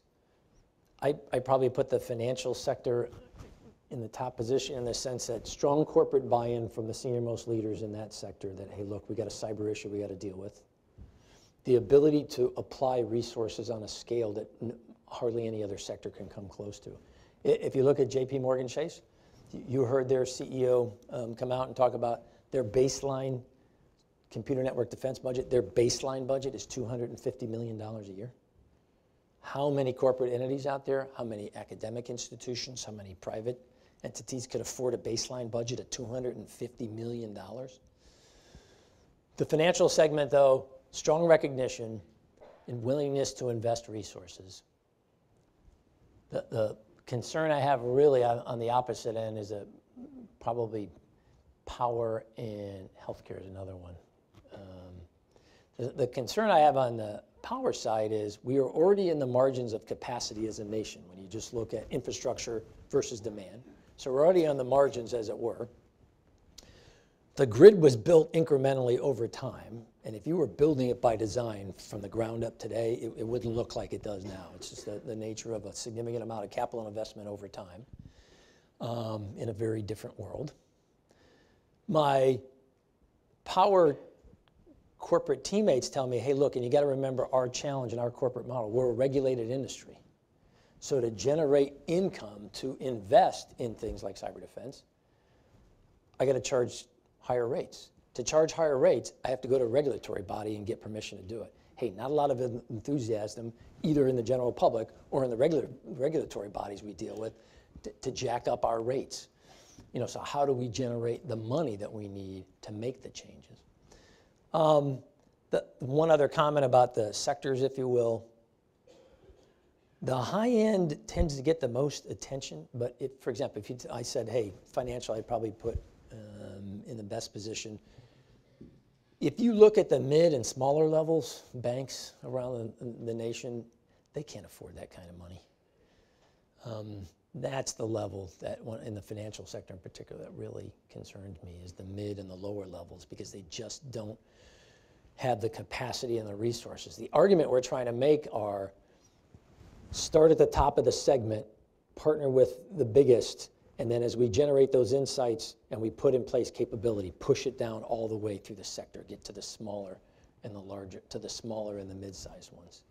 I, I probably put the financial sector in the top position in the sense that strong corporate buy-in from the senior most leaders in that sector that, hey, look, we got a cyber issue we got to deal with. The ability to apply resources on a scale that hardly any other sector can come close to. If you look at JP Morgan Chase, you heard their CEO um, come out and talk about their baseline computer network defense budget. Their baseline budget is $250 million a year. How many corporate entities out there, how many academic institutions, how many private entities could afford a baseline budget of $250 million? The financial segment, though, strong recognition and willingness to invest resources. The, the concern I have really on, on the opposite end is a probably power and healthcare is another one. Um, the, the concern I have on the power side is we are already in the margins of capacity as a nation when you just look at infrastructure versus demand. So we're already on the margins, as it were. The grid was built incrementally over time, and if you were building it by design from the ground up today, it, it wouldn't look like it does now. It's just the, the nature of a significant amount of capital investment over time um, in a very different world. My power corporate teammates tell me, hey, look, and you got to remember our challenge in our corporate model. We're a regulated industry. So to generate income to invest in things like cyber defense, I got to charge higher rates. To charge higher rates, I have to go to a regulatory body and get permission to do it. Hey, not a lot of enthusiasm, either in the general public or in the regular, regulatory bodies we deal with, to, to jack up our rates. You know, so how do we generate the money that we need to make the changes? Um, the, one other comment about the sectors, if you will. The high end tends to get the most attention, but if, for example, if you I said, hey, financial, I'd probably put um, in the best position. If you look at the mid and smaller levels, banks around the, the nation, they can't afford that kind of money. Um, that's the level that one, in the financial sector in particular that really concerned me is the mid and the lower levels because they just don't have the capacity and the resources. The argument we're trying to make are start at the top of the segment, partner with the biggest, and then as we generate those insights and we put in place capability, push it down all the way through the sector, get to the smaller and the larger, to the smaller and the mid-sized ones.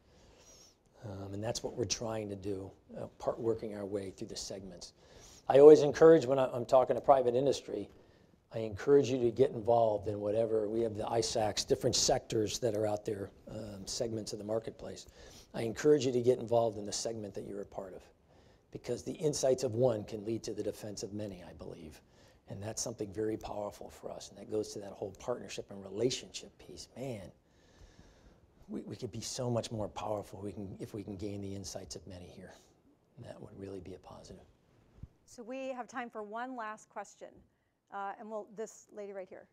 Um, and that's what we're trying to do, uh, part working our way through the segments. I always encourage when I, I'm talking to private industry, I encourage you to get involved in whatever, we have the ISACs, different sectors that are out there, um, segments of the marketplace. I encourage you to get involved in the segment that you're a part of because the insights of one can lead to the defense of many, I believe. And that's something very powerful for us. And that goes to that whole partnership and relationship piece. Man, we, we could be so much more powerful we can, if we can gain the insights of many here. And that would really be a positive.
So we have time for one last question. Uh, and we'll, this lady right here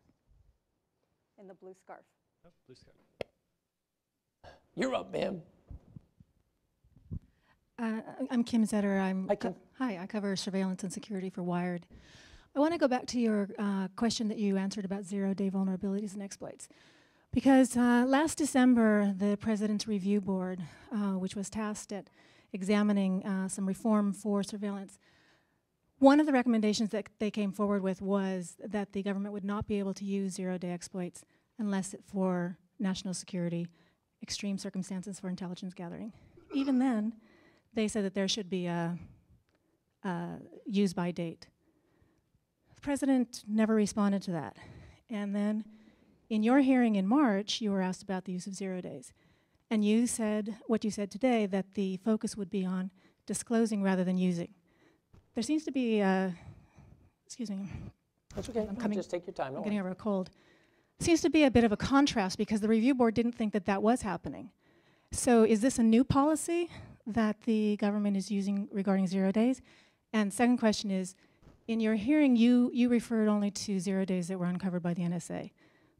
in the blue scarf.
You're up, ma'am.
Uh, I'm Kim Zetter. I'm
Hi, Kim.
hi. I cover surveillance and security for Wired. I want to go back to your uh, question that you answered about zero-day vulnerabilities and exploits. Because uh, last December, the President's Review Board, uh, which was tasked at examining uh, some reform for surveillance, one of the recommendations that they came forward with was that the government would not be able to use zero-day exploits unless it for national security, extreme circumstances for intelligence gathering. Even then, they said that there should be a, a use by date. The president never responded to that. And then in your hearing in March, you were asked about the use of zero days. And you said what you said today that the focus would be on disclosing rather than using. There seems to be, a, excuse me,
That's okay.
I'm coming-
Just take your time.
I'm getting over a cold. Seems to be a bit of a contrast because the review board didn't think that that was happening. So is this a new policy that the government is using regarding zero days? And second question is, in your hearing, you, you referred only to zero days that were uncovered by the NSA.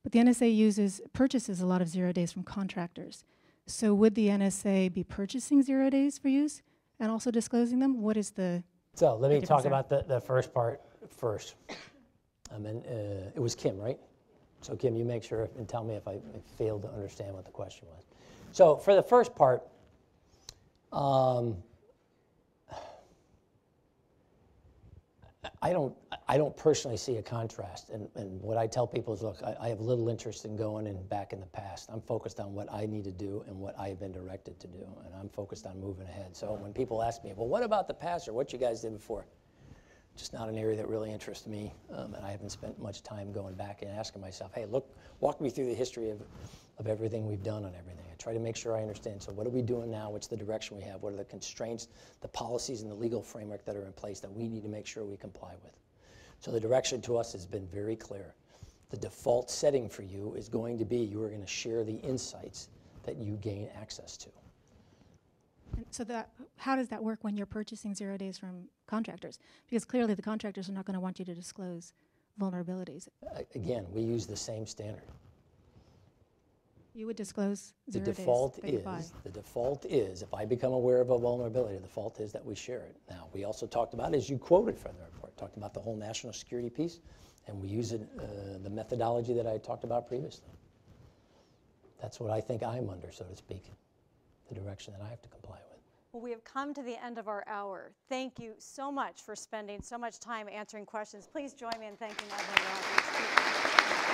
But the NSA uses, purchases a lot of zero days from contractors. So would the NSA be purchasing zero days for use and also disclosing them? What is the,
So let me talk
there.
about the, the first part first. Um, and, uh, it was Kim, right? So Kim, you make sure and tell me if I failed to understand what the question was. So for the first part, um, I don't, I don't personally see a contrast. And, and what I tell people is, look, I, I have little interest in going in back in the past. I'm focused on what I need to do and what I have been directed to do. And I'm focused on moving ahead. So when people ask me, well, what about the past or what you guys did before? Just not an area that really interests me. Um, and I haven't spent much time going back and asking myself, hey, look, walk me through the history of, of everything we've done on everything. Try to make sure I understand. So what are we doing now? What's the direction we have? What are the constraints, the policies, and the legal framework that are in place that we need to make sure we comply with? So the direction to us has been very clear. The default setting for you is going to be you are going to share the insights that you gain access to.
and so that, how does that work when you're purchasing zero days from contractors? Because clearly the contractors are not going to want you to disclose vulnerabilities.
A- Again, we use the same standard.
You would disclose
The
zero days
default
that you buy.
is, the default is, if I become aware of a vulnerability, the default is that we share it. Now, we also talked about, as you quoted from the report, talked about the whole national security piece, and we use it, uh, the methodology that I talked about previously. That's what I think I'm under, so to speak, the direction that I have to comply with.
Well, we have come to the end of our hour. Thank you so much for spending so much time answering questions. Please join me in thanking Admiral Rogers.